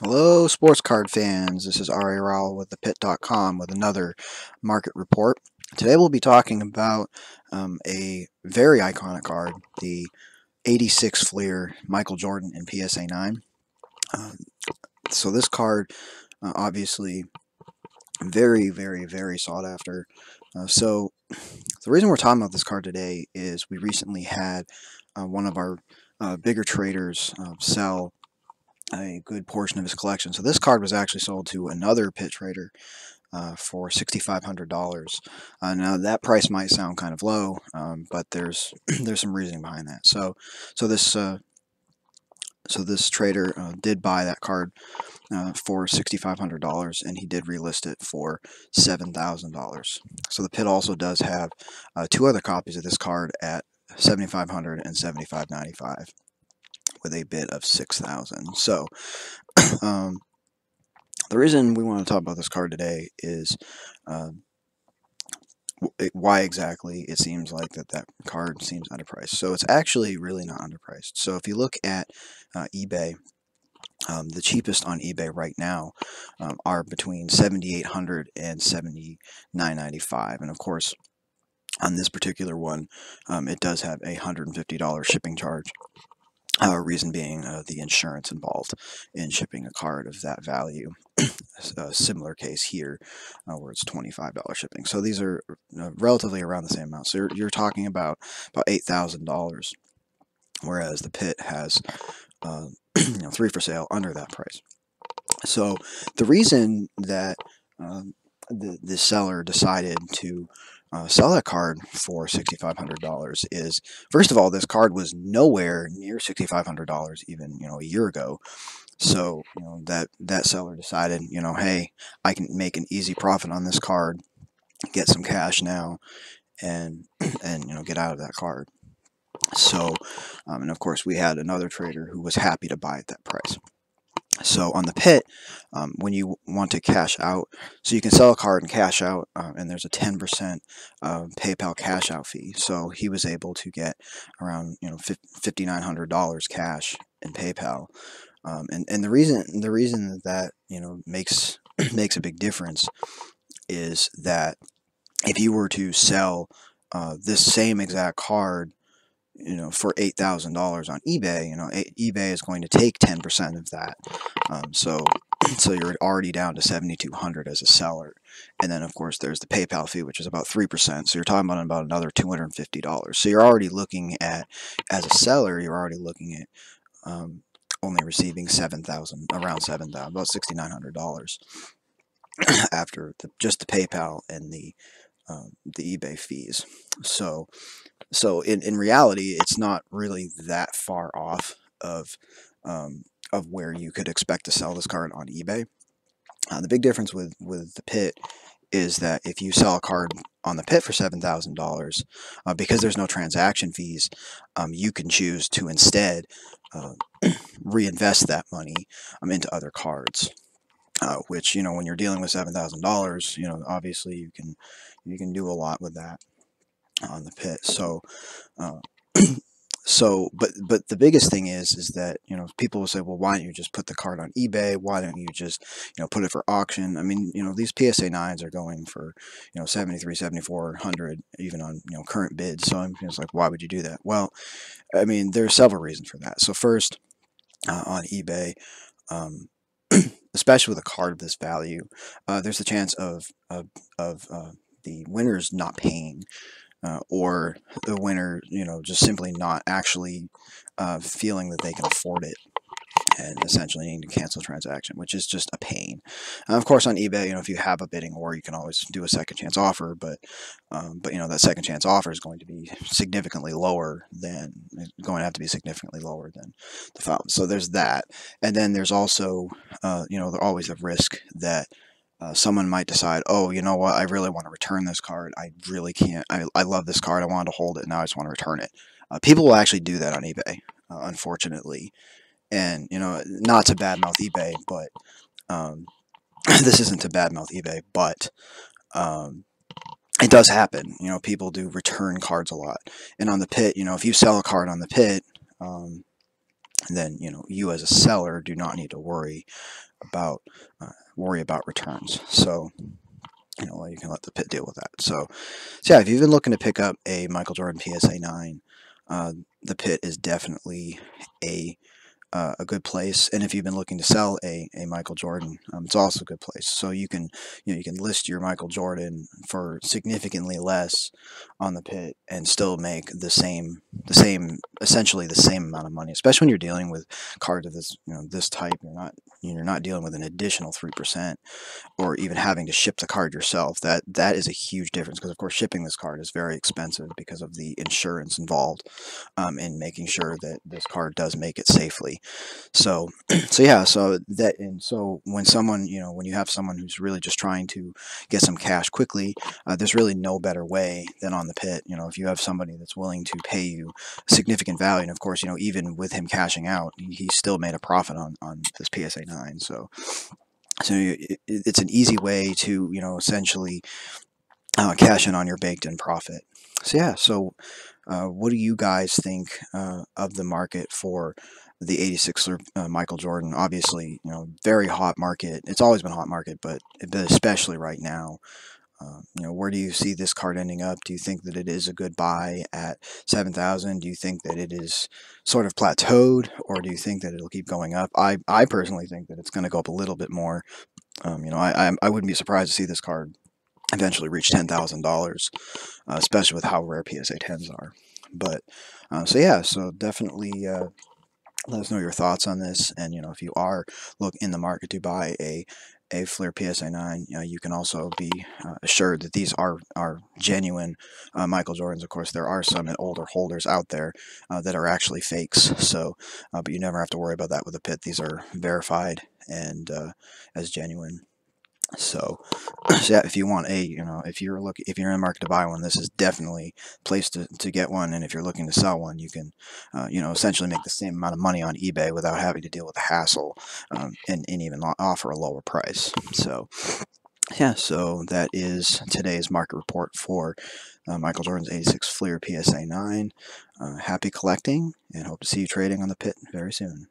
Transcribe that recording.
Hello, sports card fans. This is Ari Rowell with thepit.com with another market report. Today we'll be talking about um, a very iconic card, the 86 Fleer Michael Jordan in PSA 9. Uh, so this card, uh, obviously, very, very, very sought after. Uh, so the reason we're talking about this card today is we recently had uh, one of our uh, bigger traders uh, sell a good portion of his collection. So this card was actually sold to another pit trader uh, for $6,500. Uh, now that price might sound kind of low, um, but there's there's some reasoning behind that. So so this uh, so this trader uh, did buy that card uh, for $6,500 and he did relist it for $7,000. So the pit also does have uh, two other copies of this card at 7500 and 7595 with a bid of 6000 So, um, the reason we want to talk about this card today is uh, why exactly it seems like that that card seems underpriced. So it's actually really not underpriced. So if you look at uh, eBay, um, the cheapest on eBay right now um, are between 7800 and 7995 and of course on this particular one um, it does have a $150 shipping charge uh, reason being uh, the insurance involved in shipping a card of that value. a similar case here uh, where it's $25 shipping. So these are uh, relatively around the same amount. So you're, you're talking about about $8,000, whereas the pit has uh, you know, three for sale under that price. So the reason that um, the, the seller decided to uh, sell that card for $6,500 is, first of all, this card was nowhere near $6,500 even, you know, a year ago. So, you know, that, that seller decided, you know, hey, I can make an easy profit on this card, get some cash now, and, and you know, get out of that card. So, um, and of course, we had another trader who was happy to buy at that price. So on the pit, um, when you want to cash out, so you can sell a card and cash out, uh, and there's a 10% uh, PayPal cash out fee. So he was able to get around you know $5,900 cash in PayPal. Um, and, and the reason the reason that you know makes makes a big difference is that if you were to sell uh, this same exact card you know, for eight thousand dollars on eBay, you know, eBay is going to take ten percent of that. Um, so, so you're already down to seventy two hundred as a seller, and then of course there's the PayPal fee, which is about three percent. So you're talking about about another two hundred and fifty dollars. So you're already looking at, as a seller, you're already looking at um, only receiving seven thousand, around seven thousand, about sixty nine hundred dollars after the, just the PayPal and the um, the eBay fees. So so in, in reality, it's not really that far off of um, of where you could expect to sell this card on eBay. Uh, the big difference with with the pit is that if you sell a card on the pit for seven thousand uh, dollars, because there's no transaction fees, um, you can choose to instead uh, reinvest that money um, into other cards. Uh, which you know, when you're dealing with seven thousand dollars, you know, obviously you can you can do a lot with that on the pit. So, uh, so, but but the biggest thing is is that you know people will say, well, why don't you just put the card on eBay? Why don't you just you know put it for auction? I mean, you know, these PSA nines are going for you know 73, 7400 even on you know current bids. So I'm just like, why would you do that? Well, I mean, there are several reasons for that. So first, uh, on eBay. Um, especially with a card of this value, uh, there's a chance of of, of uh, the winners not paying uh, or the winner, you know, just simply not actually uh, feeling that they can afford it and essentially needing to cancel a transaction, which is just a pain. Uh, of course, on eBay, you know, if you have a bidding war, you can always do a second chance offer, but um, but you know that second chance offer is going to be significantly lower than going to have to be significantly lower than the file. So there's that, and then there's also uh, you know always a risk that uh, someone might decide, oh, you know what, I really want to return this card. I really can't. I, I love this card. I wanted to hold it. Now I just want to return it. Uh, people will actually do that on eBay, uh, unfortunately. And, you know, not to badmouth eBay, but um, this isn't to badmouth eBay, but um, it does happen. You know, people do return cards a lot. And on the pit, you know, if you sell a card on the pit, um, then you know you as a seller do not need to worry about uh, worry about returns. So you know you can let the pit deal with that. So, so yeah, if you've been looking to pick up a Michael Jordan PSA 9, uh, the pit is definitely a uh, a good place. And if you've been looking to sell a, a Michael Jordan, um, it's also a good place. So you can you know you can list your Michael Jordan for significantly less on the pit and still make the same the same essentially the same amount of money. Especially when you're dealing with cards of this you know this type, you're not you're not dealing with an additional three percent or even having to ship the card yourself. That that is a huge difference because of course shipping this card is very expensive because of the insurance involved um, in making sure that this card does make it safely. So, so yeah, so that and so when someone, you know, when you have someone who's really just trying to get some cash quickly, uh, there's really no better way than on the pit. You know, if you have somebody that's willing to pay you significant value, and of course, you know, even with him cashing out, he, still made a profit on on this PSA nine. So, so it, it's an easy way to, you know, essentially uh, cash in on your baked in profit. So yeah, so uh, what do you guys think uh, of the market for the 86 uh, Michael Jordan? Obviously, you know, very hot market. It's always been a hot market, but, but especially right now. Uh, you know, where do you see this card ending up? Do you think that it is a good buy at 7,000? Do you think that it is sort of plateaued, or do you think that it'll keep going up? I, I personally think that it's going to go up a little bit more. Um, you know, I, I, I wouldn't be surprised to see this card eventually reach $10,000, uh, especially with how rare PSA 10s are. But, uh, so yeah, so definitely uh, let us know your thoughts on this. And, you know, if you are look in the market to buy a a Fleer PSA 9, you, know, you can also be uh, assured that these are, are genuine uh, Michael Jordans. Of course, there are some older holders out there uh, that are actually fakes, so uh, but you never have to worry about that with a pit. These are verified and uh, as genuine. So, so, yeah, if you want a, you know, if you're looking, if you're in the market to buy one, this is definitely place to, to get one. And if you're looking to sell one, you can, uh, you know, essentially make the same amount of money on eBay without having to deal with the hassle um, and, and even offer a lower price. So, yeah, so that is today's market report for uh, Michael Jordan's 86 Fleer PSA 9. Uh, happy collecting and hope to see you trading on the pit very soon.